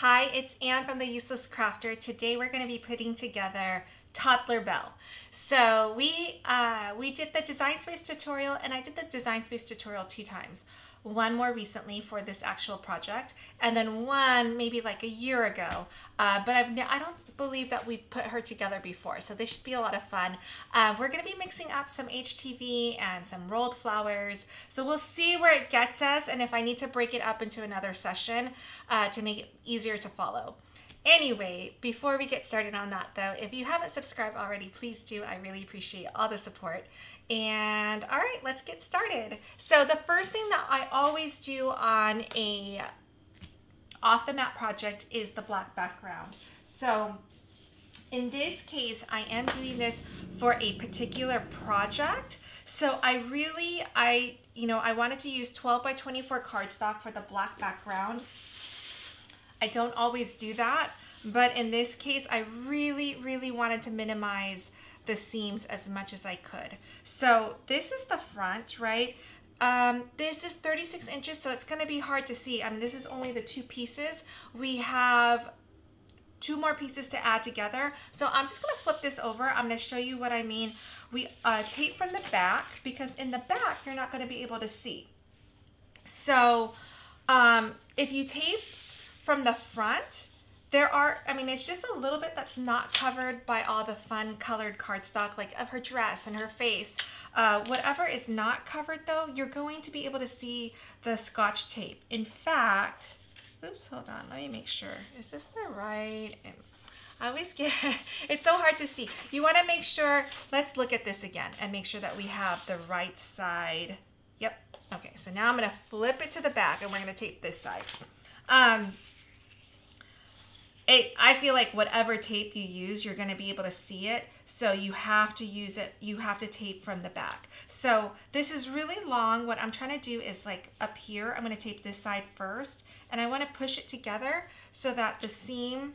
Hi, it's Anne from The Useless Crafter. Today we're going to be putting together Toddler Belle. So we, uh, we did the Design Space tutorial and I did the Design Space tutorial two times. One more recently for this actual project and then one maybe like a year ago. Uh, but I've, I don't believe that we've put her together before. So this should be a lot of fun. Uh, we're going to be mixing up some HTV and some rolled flowers. So we'll see where it gets us and if I need to break it up into another session uh, to make it easier to follow. Anyway, before we get started on that though, if you haven't subscribed already, please do. I really appreciate all the support. And all right, let's get started. So the first thing that I always do on a off the mat project is the black background. So in this case, I am doing this for a particular project. So I really, I, you know, I wanted to use 12 by 24 cardstock for the black background. I don't always do that, but in this case, I really, really wanted to minimize the seams as much as I could. So this is the front, right? Um, this is 36 inches, so it's gonna be hard to see. I mean, this is only the two pieces. We have two more pieces to add together. So I'm just gonna flip this over. I'm gonna show you what I mean. We uh, tape from the back because in the back, you're not gonna be able to see. So um, if you tape from the front, there are, I mean, it's just a little bit that's not covered by all the fun colored cardstock, like of her dress and her face. Uh, whatever is not covered though, you're going to be able to see the scotch tape. In fact, Oops, hold on. Let me make sure. Is this the right? I always get, it's so hard to see. You want to make sure, let's look at this again and make sure that we have the right side. Yep. Okay, so now I'm going to flip it to the back and we're to tape this side. Um, it, I feel like whatever tape you use, you're going to be able to see it. So you have to use it, you have to tape from the back. So this is really long. What I'm trying to do is like up here, I'm going to tape this side first and I want to push it together so that the seam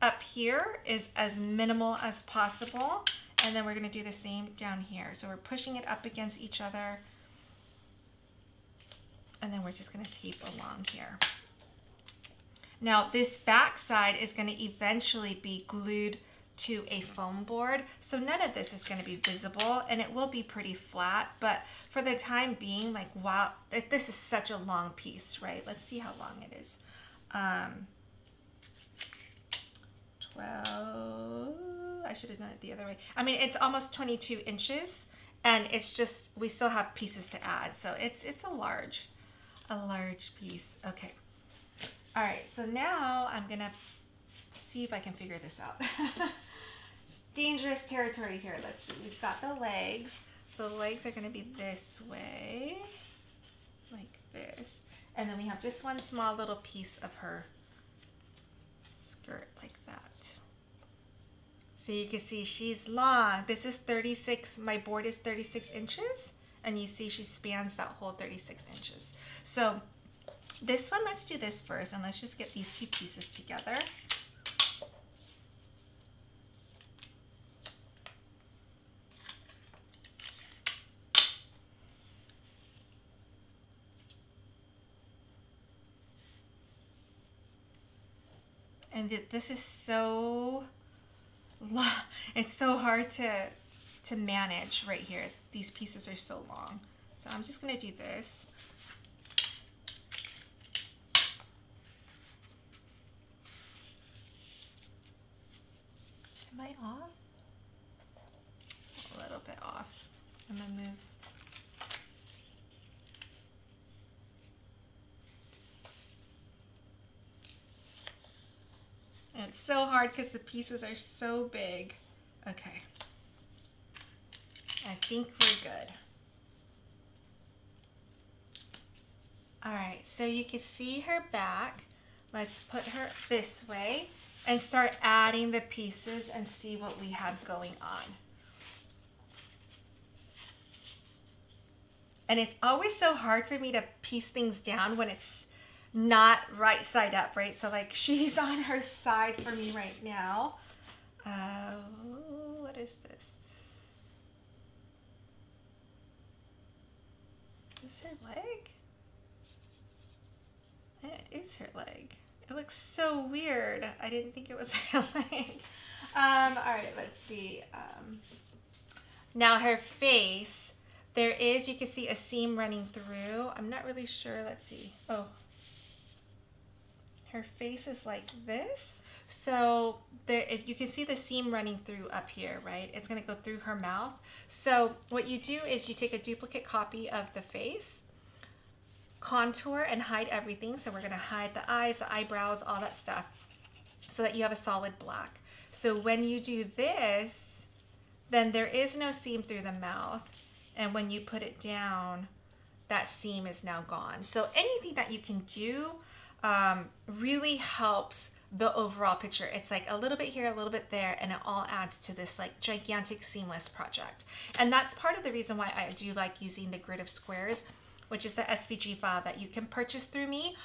up here is as minimal as possible. And then we're going to do the same down here. So we're pushing it up against each other. And then we're just going to tape along here. Now this back side is going to eventually be glued to a foam board. So none of this is going to be visible and it will be pretty flat. But for the time being, like, wow, this is such a long piece, right? Let's see how long it is. Um, 12, I should have done it the other way. I mean, it's almost 22 inches and it's just, we still have pieces to add. So it's, it's a large, a large piece. Okay. All right, so now I'm gonna see if I can figure this out. dangerous territory here. Let's see, we've got the legs. So the legs are gonna be this way, like this. And then we have just one small little piece of her skirt like that. So you can see she's long. This is 36, my board is 36 inches. And you see she spans that whole 36 inches. So this one, let's do this first and let's just get these two pieces together. And this is so, it's so hard to, to manage right here. These pieces are so long. So I'm just gonna do this. Am I off? A little bit off. I'm gonna move. And it's so hard because the pieces are so big. Okay. I think we're good. All right, so you can see her back. Let's put her this way and start adding the pieces and see what we have going on. And it's always so hard for me to piece things down when it's not right side up, right? So like she's on her side for me right now. Uh, what is this? Is this her leg? It is her leg. It looks so weird. I didn't think it was real Um, all right, let's see. Um, now her face, there is, you can see a seam running through. I'm not really sure. Let's see. Oh, her face is like this. So there, if you can see the seam running through up here, right? It's gonna go through her mouth. So what you do is you take a duplicate copy of the face, contour and hide everything. So we're gonna hide the eyes, the eyebrows, all that stuff so that you have a solid black. So when you do this, then there is no seam through the mouth. And when you put it down, that seam is now gone. So anything that you can do um, really helps the overall picture. It's like a little bit here, a little bit there, and it all adds to this like gigantic seamless project. And that's part of the reason why I do like using the grid of squares, which is the SVG file that you can purchase through me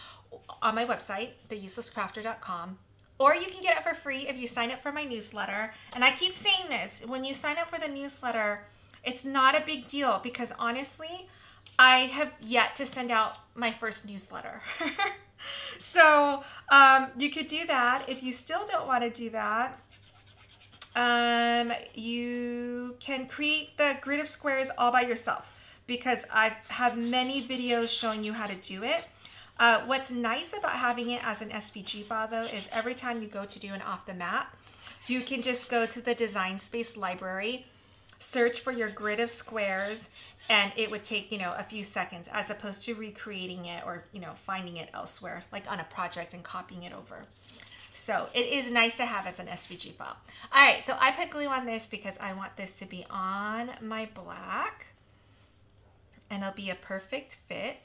on my website, theuselesscrafter.com. Or you can get it for free if you sign up for my newsletter. And I keep saying this, when you sign up for the newsletter, it's not a big deal because honestly, I have yet to send out my first newsletter. so um, you could do that. If you still don't want to do that, um, you can create the grid of squares all by yourself because I've had many videos showing you how to do it. Uh, what's nice about having it as an SVG file though is every time you go to do an off the mat, you can just go to the Design Space library search for your grid of squares and it would take, you know, a few seconds as opposed to recreating it or, you know, finding it elsewhere, like on a project and copying it over. So it is nice to have as an SVG file. All right, so I put glue on this because I want this to be on my black and it'll be a perfect fit.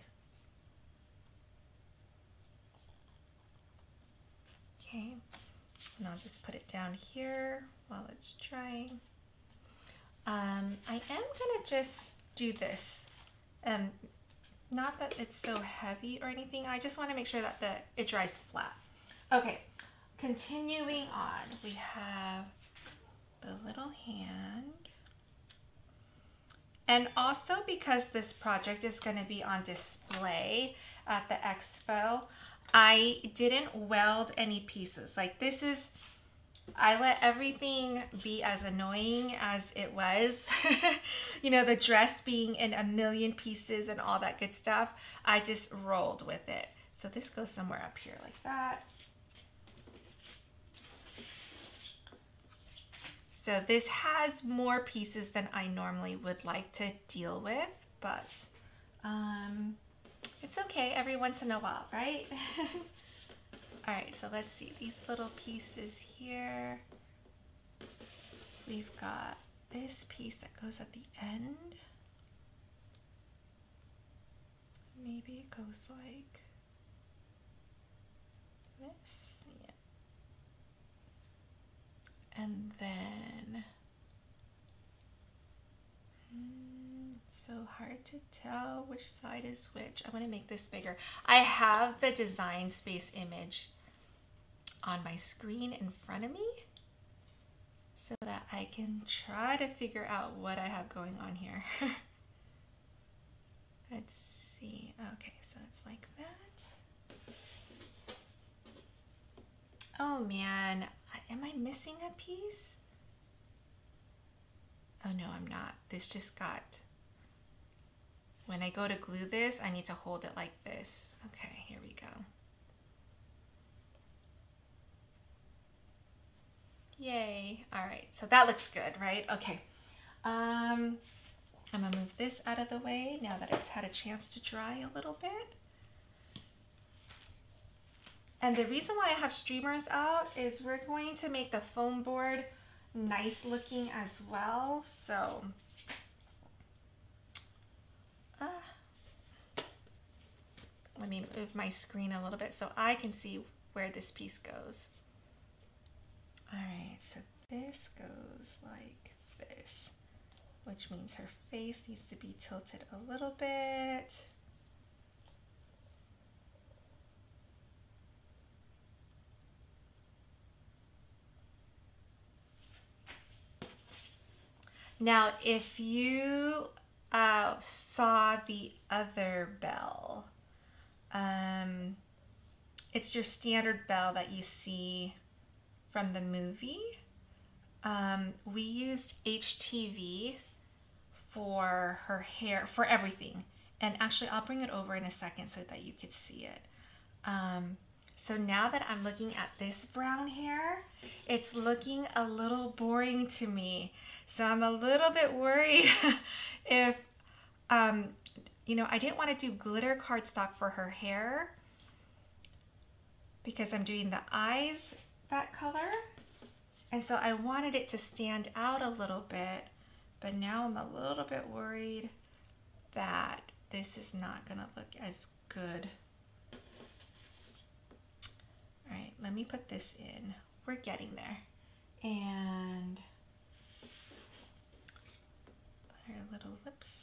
Okay, and I'll just put it down here while it's drying. Um, I am gonna just do this. Um, not that it's so heavy or anything. I just want to make sure that the it dries flat. Okay, continuing on, we have the little hand. And also because this project is going to be on display at the expo, I didn't weld any pieces. Like this is I let everything be as annoying as it was. you know, the dress being in a million pieces and all that good stuff. I just rolled with it. So this goes somewhere up here like that. So this has more pieces than I normally would like to deal with, but um, it's okay every once in a while, right? All right, so let's see these little pieces here. We've got this piece that goes at the end. Maybe it goes like this. Yeah. And then, hmm, so hard to tell which side is which. I'm gonna make this bigger. I have the design space image on my screen in front of me so that I can try to figure out what I have going on here. Let's see. Okay, so it's like that. Oh man, am I missing a piece? Oh no, I'm not. This just got, when I go to glue this, I need to hold it like this. Okay, here we go. Yay. All right, so that looks good, right? Okay. Um, I'm gonna move this out of the way now that it's had a chance to dry a little bit. And the reason why I have streamers out is we're going to make the foam board nice looking as well. So, uh, let me move my screen a little bit so I can see where this piece goes. All right, so this goes like this, which means her face needs to be tilted a little bit. Now, if you uh, saw the other belle, um, it's your standard belle that you see from the movie. Um, we used HTV for her hair, for everything. And actually, I'll bring it over in a second so that you could see it. Um, so now that I'm looking at this brown hair, it's looking a little boring to me. So I'm a little bit worried if, um, you know, I didn't want to do glitter cardstock for her hair because I'm doing the eyes that color. And so I wanted it to stand out a little bit, but now I'm a little bit worried that this is not gonna look as good. Right, let me put this in. We're getting there. And her little lips.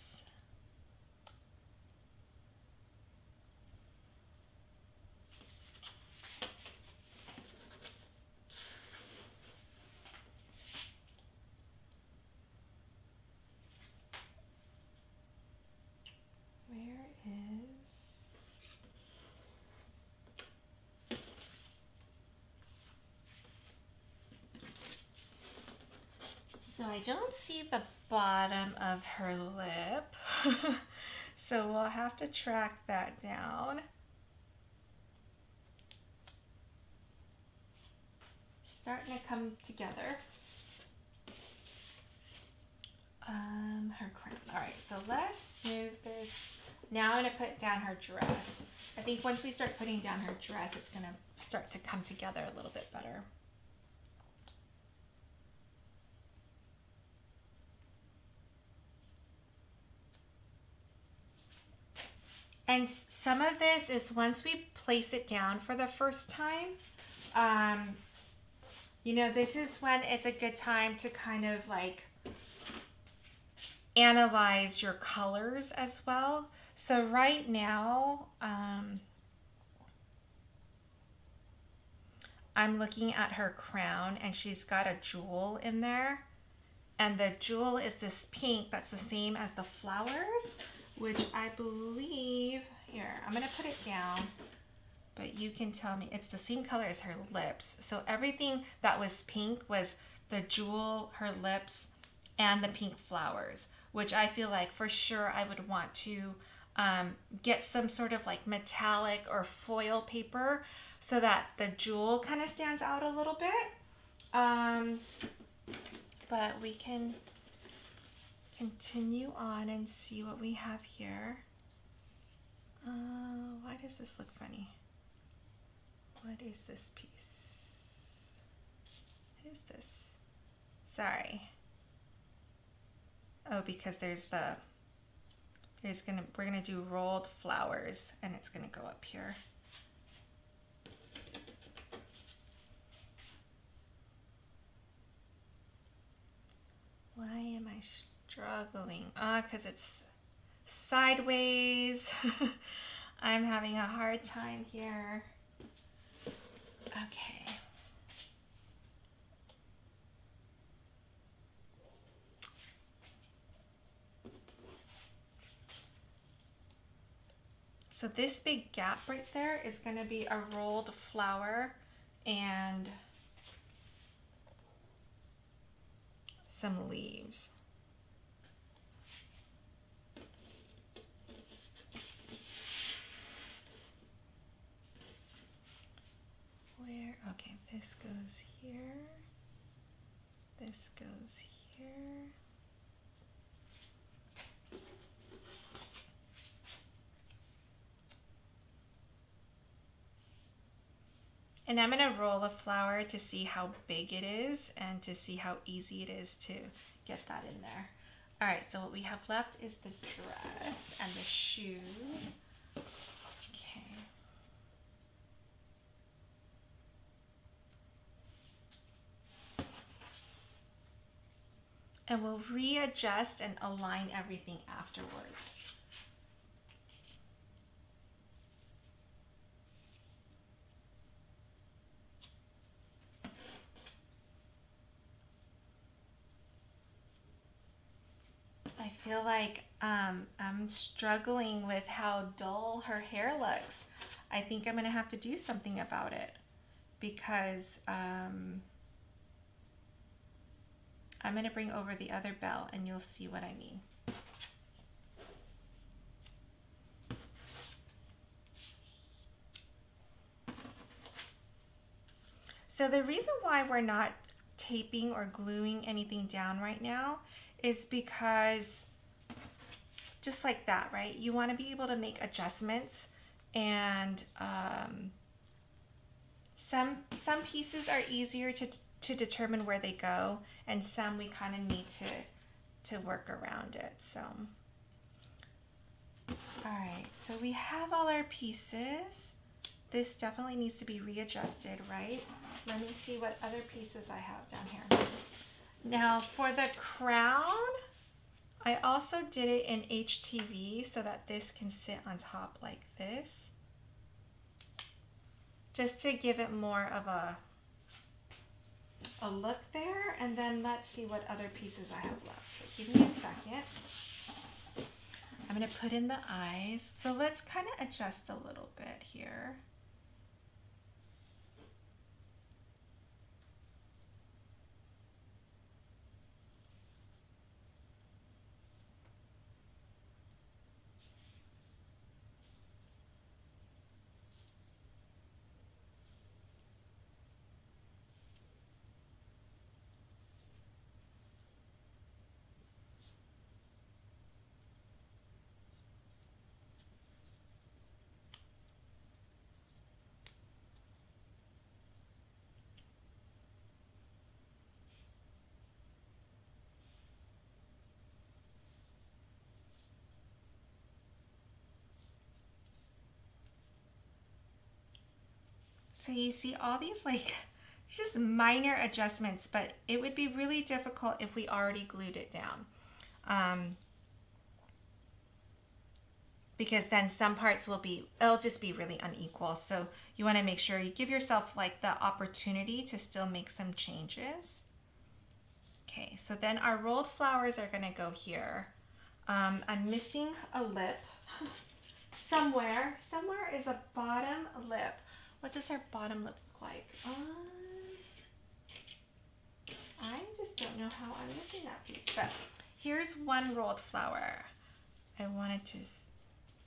Where is So I don't see the bottom of her lip. so we'll have to track that down. Starting to come together. Um, her crown. All right, so let's move this. Now I'm gonna put down her dress. I think once we start putting down her dress, it's gonna start to come together a little bit better. And some of this is once we place it down for the first time, um, you know, this is when it's a good time to kind of like analyze your colors as well. So right now, um, I'm looking at her crown and she's got a jewel in there. And the jewel is this pink that's the same as the flowers, which I believe, here, I'm gonna put it down, but you can tell me, it's the same color as her lips. So everything that was pink was the jewel, her lips, and the pink flowers which I feel like for sure I would want to um, get some sort of like metallic or foil paper so that the jewel kind of stands out a little bit. Um, but we can continue on and see what we have here. Uh, why does this look funny? What is this piece? What is this? Sorry. Oh, because there's the, there's gonna, we're gonna do rolled flowers and it's gonna go up here. Why am I struggling? Ah, because it's sideways. I'm having a hard time here. Okay. So this big gap right there is going to be a rolled flower and some leaves. Okay, this goes here, this goes here. And I'm going to roll a flower to see how big it is and to see how easy it is to get that in there. All right, so what we have left is the dress and the shoes. And we'll readjust and align everything afterwards. I feel like um, I'm struggling with how dull her hair looks. I think I'm going to have to do something about it because um, I'm going to bring over the other belle and you'll see what I mean. So the reason why we're not taping or gluing anything down right now is because just like that, right? You want to be able to make adjustments and um, some some pieces are easier to, to determine where they go and some we kind of need to to work around it. So all right, so we have all our pieces. This definitely needs to be readjusted, right? Let me see what other pieces I have down here. Now for the crown, I also did it in HTV so that this can sit on top like this. Just to give it more of a, a look there. And then let's see what other pieces I have left. So give me a second. I'm going to put in the eyes. So let's kind of adjust a little bit here. So you see all these like just minor adjustments, but it would be really difficult if we already glued it down. Um, because then some parts will be, it'll just be really unequal. So you wanna make sure you give yourself like the opportunity to still make some changes. Okay, so then our rolled flowers are gonna go here. Um, I'm missing a lip somewhere. Somewhere is a bottom lip. What does our bottom lip look like? Um, I just don't know how I'm missing that piece, but here's one rolled flower. I wanted to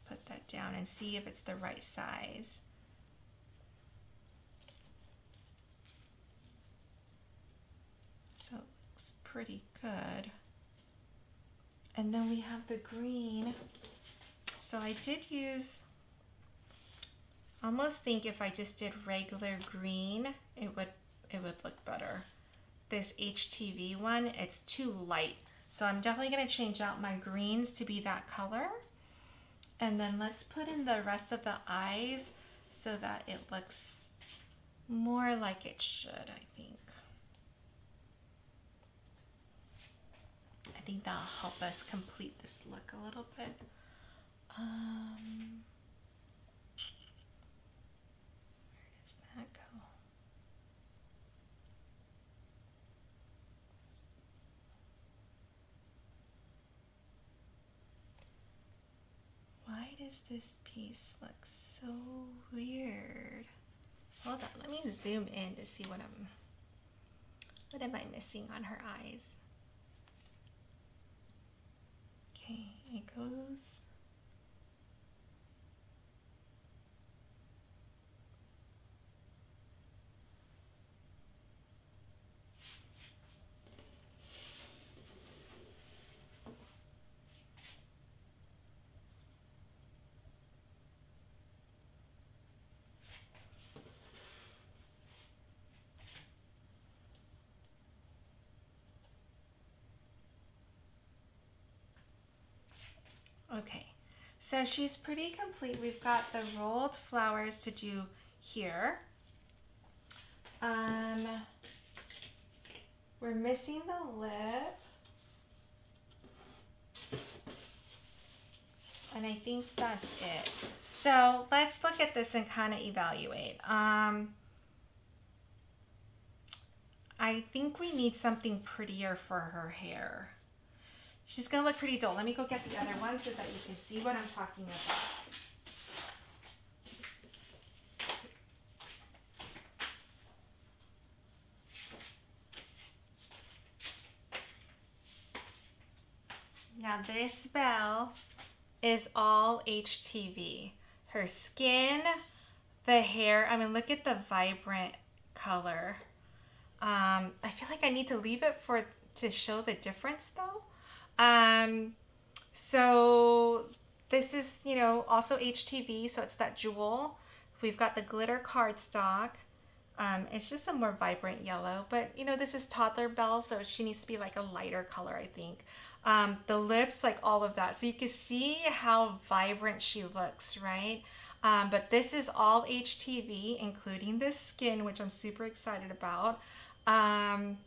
put that down and see if it's the right size. So it looks pretty good. And then we have the green. So I did use almost think if I just did regular green, it would it would look better. This HTV one, it's too light. So I'm definitely gonna change out my greens to be that color. And then let's put in the rest of the eyes so that it looks more like it should, I think. I think that'll help us complete this look a little bit. Um, that go? This piece look so weird? Hold on, let me zoom in to see what I'm, what am I missing on her eyes? Okay, it goes Okay, so she's pretty complete. We've got the rolled flowers to do here. Um, we're missing the lip. And I think that's it. So let's look at this and kind of evaluate. Um, I think we need something prettier for her hair. She's gonna look pretty dull. Let me go get the other one so that you can see what I'm talking about. Now this belle is all HTV. Her skin, the hair, I mean look at the vibrant color. Um, I feel like I need to leave it for to show the difference though. Um, so this is, you know, also HTV, so it's that jewel. We've got the glitter cardstock. Um, it's just a more vibrant yellow, but you know, this is toddler belle, so she needs to be like a lighter color, I think. Um, the lips, like all of that. So you can see how vibrant she looks, right? Um, but this is all HTV, including the skin, which I'm super excited about. Um,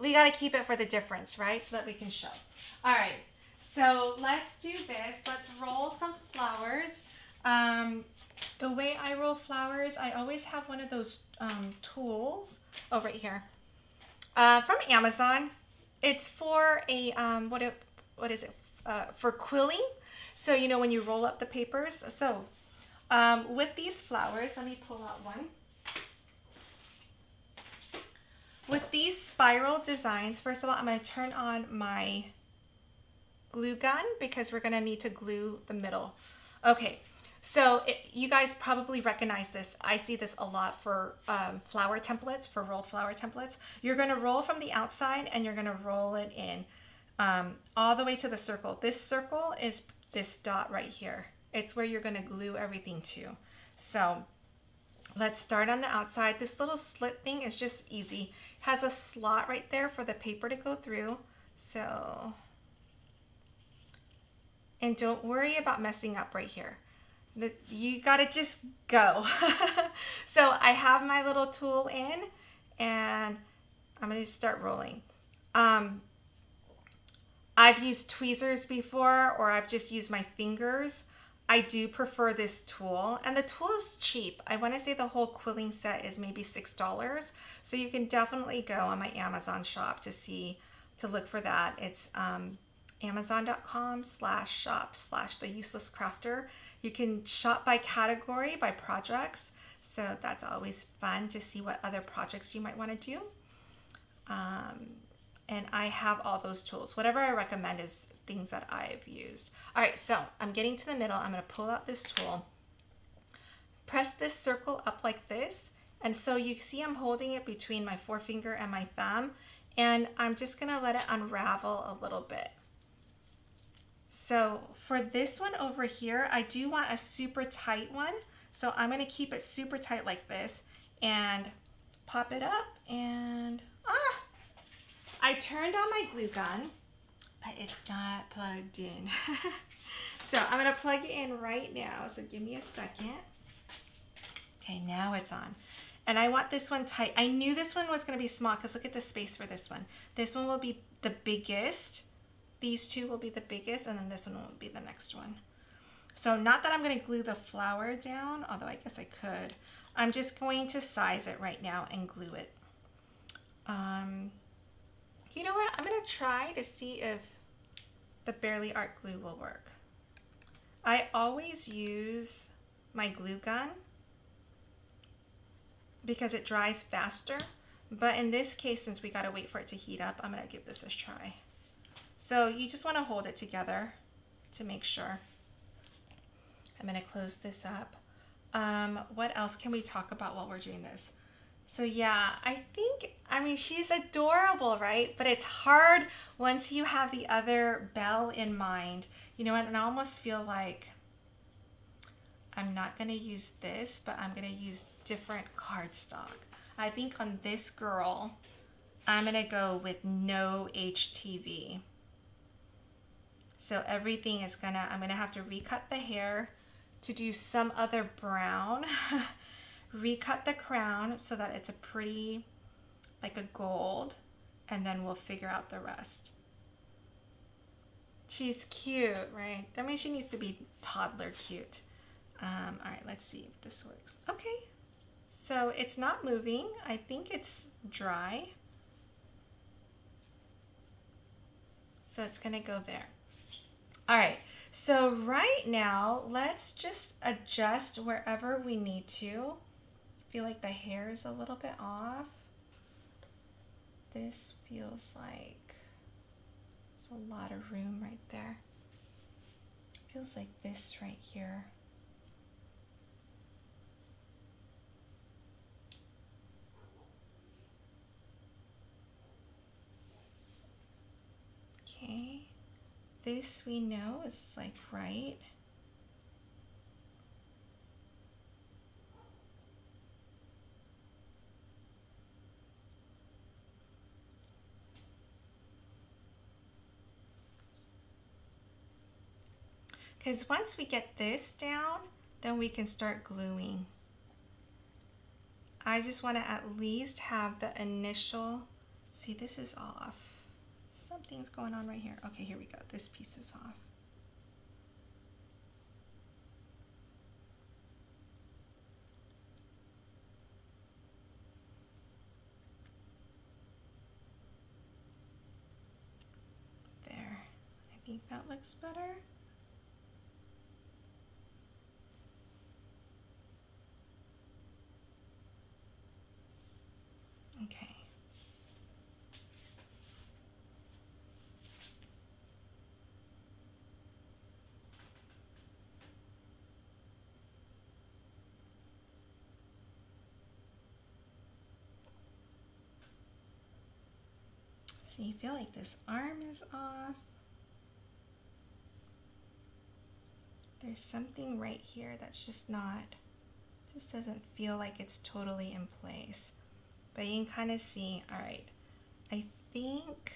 we got to keep it for the difference, right? So that we can show. All right, so let's do this. Let's roll some flowers. Um, the way I roll flowers, I always have one of those um, tools. Oh, right here. Uh, from Amazon. It's for a, um, what, what is it? Uh, for quilling. So, you know, when you roll up the papers. So, um, with these flowers, let me pull out one. With these spiral designs, first of all, I'm to turn on my glue gun because we're going to need to glue the middle. Okay, so it, you guys probably recognize this. I see this a lot for um, flower templates, for rolled flower templates. You're going to roll from the outside and you're going to roll it in um, all the way to the circle. This circle is this dot right here. It's where you're going to glue everything to. So let's start on the outside. This little slit thing is just easy. Has a slot right there for the paper to go through. So, and don't worry about messing up right here. You gotta just go. so I have my little tool in and I'm gonna start rolling. Um, I've used tweezers before or I've just used my fingers. I do prefer this tool and the tool is cheap. I want to say the whole quilling set is maybe $6. So you can definitely go on my Amazon shop to see, to look for that. It's um, amazon.com slash shop slash the useless crafter. You can shop by category, by projects. So that's always fun to see what other projects you might want to do. Um, and I have all those tools. Whatever I recommend is things that I've used. All right, so I'm getting to the middle. I'm gonna pull out this tool, press this circle up like this. And so you see I'm holding it between my forefinger and my thumb, and I'm just gonna let it unravel a little bit. So for this one over here, I do want a super tight one. So I'm gonna keep it super tight like this and pop it up and, ah! I turned on my glue gun but it's not plugged in. so I'm gonna plug it in right now. So give me a second. Okay, now it's on. And I want this one tight. I knew this one was gonna be small because look at the space for this one. This one will be the biggest. These two will be the biggest and then this one will be the next one. So not that I'm gonna glue the flower down, although I guess I could. I'm just going to size it right now and glue it. Um, you know what? I'm going to try to see if the Bearly Art glue will work. I always use my glue gun because it dries faster. But in this case, since we got to wait for it to heat up, I'm going to give this a try. So you just want to hold it together to make sure. I'm going to close this up. Um, what else can we talk about while we're doing this? So yeah, I think, I mean, she's adorable, right? But it's hard once you have the other belle in mind. You know, and I almost feel like I'm not to use this, but I'm to use different cardstock. I think on this girl, I'm to go with no HTV. So everything is to, I'm to have to recut the hair to do some other brown. recut the crown so that it's a pretty, like a gold, and then we'll figure out the rest. She's cute, right? I mean, she needs to be toddler cute. Um, all right, let's see if this works. Okay, so it's not moving. I think it's dry. So it's gonna go there. All right, so right now, let's just adjust wherever we need to feel like the hair is a little bit off. This feels like there's a lot of room right there. Feels like this right here. Okay, this we know is like right. Because once we get this down, then we can start gluing. I just want to at least have the initial, see this is off. Something's going on right here. Okay, here we go. This piece is off. There, I think that looks better. Okay. So you feel like this arm is off. There's something right here that's just not, just doesn't feel like it's totally in place. But you can kind of see, all right, I think,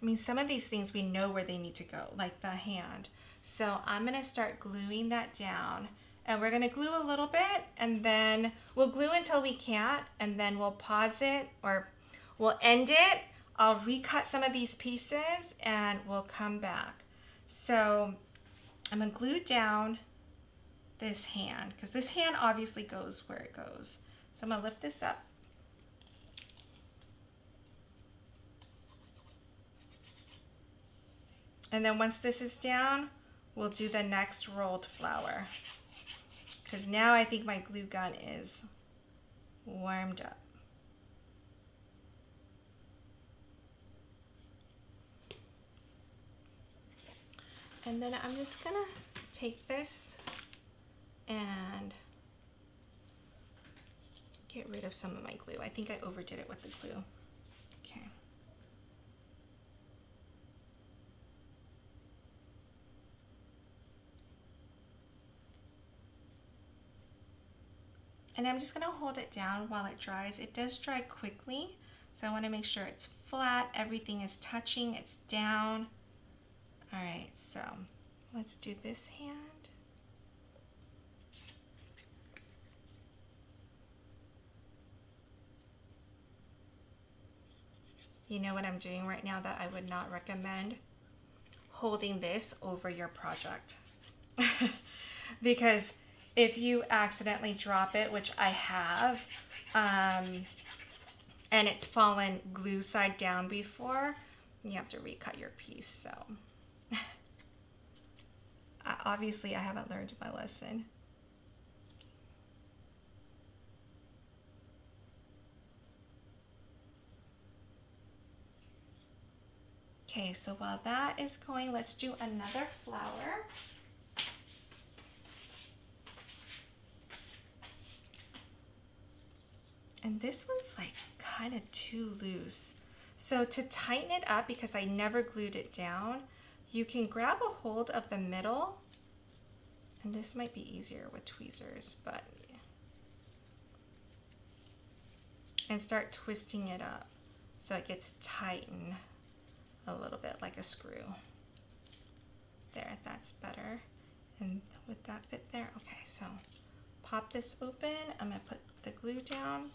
I mean, some of these things we know where they need to go, like the hand. So I'm gonna start gluing that down and we're gonna glue a little bit and then we'll glue until we can't and then we'll pause it or we'll end it. I'll recut some of these pieces and we'll come back. So I'm gonna glue down this hand because this hand obviously goes where it goes. So I'm to lift this up. And then once this is down, we'll do the next rolled flower. Because now I think my glue gun is warmed up. And then I'm just gonna take this and get rid of some of my glue. I think I overdid it with the glue. Okay. And I'm just gonna hold it down while it dries. It does dry quickly, so I wanna make sure it's flat, everything is touching, it's down. All right, so let's do this hand. You know what I'm doing right now that I would not recommend? Holding this over your project. because if you accidentally drop it, which I have, um, and it's fallen glue side down before, you have to recut your piece. So obviously I haven't learned my lesson. Okay, so while that is going, let's do another flower. And this one's like kind of too loose. So to tighten it up, because I never glued it down, you can grab a hold of the middle, and this might be easier with tweezers, but, and start twisting it up so it gets tightened a little bit like a screw. There, that's better. And would that fit there? Okay, so pop this open. I'm gonna put the glue down.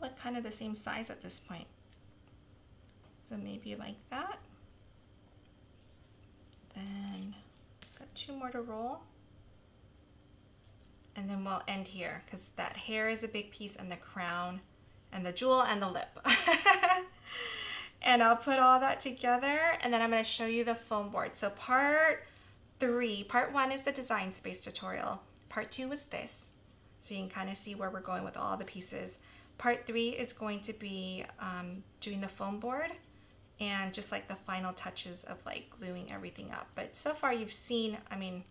Look kind of the same size at this point. So maybe like that. Then got two more to roll. And then we'll end here because that hair is a big piece and the crown and the jewel and the lip. and I'll put all that together and then I'm going to show you the foam board. So part three, part one is the design space tutorial. Part two is this. So you can kind of see where we're going with all the pieces. Part three is going to be um, doing the foam board and just like the final touches of like gluing everything up. But so far you've seen, I mean,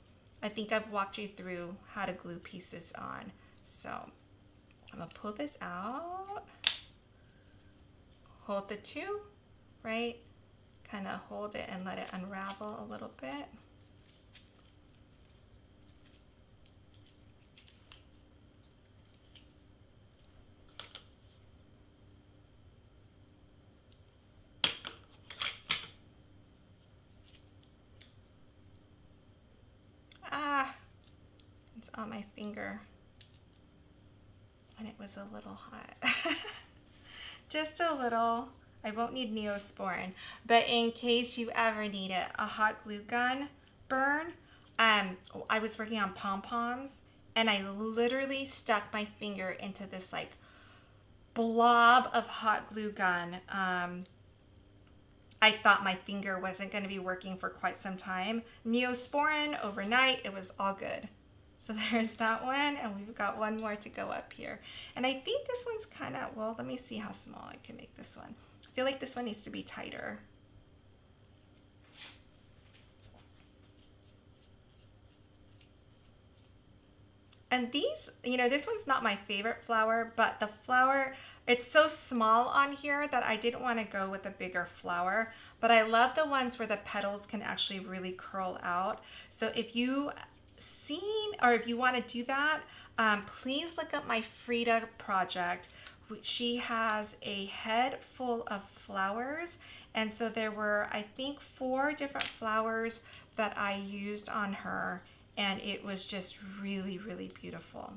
I think I've walked you through how to glue pieces on. So I'm gonna pull this out, hold the two, right? Kind of hold it and let it unravel a little bit. On my finger and it was a little hot. Just a little. I won't need Neosporin, but in case you ever need it, a hot glue gun burn, um, I was working on pom-poms and I literally stuck my finger into this like blob of hot glue gun. Um, I thought my finger wasn't going to be working for quite some time. Neosporin overnight, it was all good. So there's that one, and we've got one more to go up here. And I think this one's kind of, well, let me see how small I can make this one. I feel like this one needs to be tighter. And these, you know, this one's not my favorite flower, but the flower, it's so small on here that I didn't want to go with a bigger flower. But I love the ones where the petals can actually really curl out. So if you seen or if you want to do that, um, please look up my Frida project. She has a head full of flowers. And so there were, I think, four different flowers that I used on her. And it was just really, really beautiful.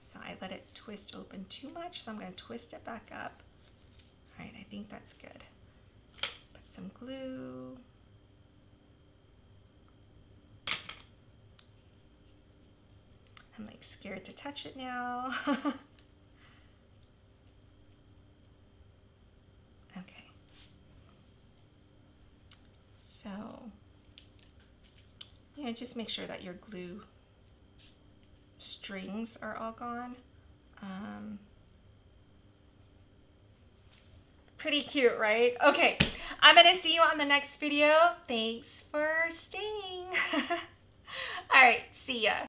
So I let it twist open too much. So I'm going to twist it back up. All right, I think that's good. Put some glue. I'm like scared to touch it now. okay. So, yeah, just make sure that your glue strings are all gone. Um, pretty cute, right? Okay, I'm gonna see you on the next video. Thanks for staying. all right, see ya.